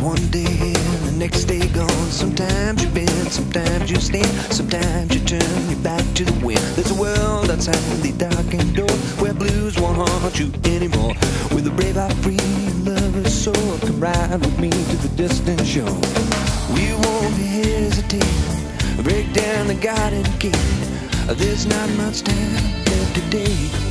One day here, the next day gone. Sometimes you bend, sometimes you stand, sometimes you turn your back to the wind. There's a world outside the darkened door where blues won't haunt you anymore. With a brave heart, free lover's soul, come ride with me to the distant shore. We won't hesitate, break down the garden gate. There's not much time left today.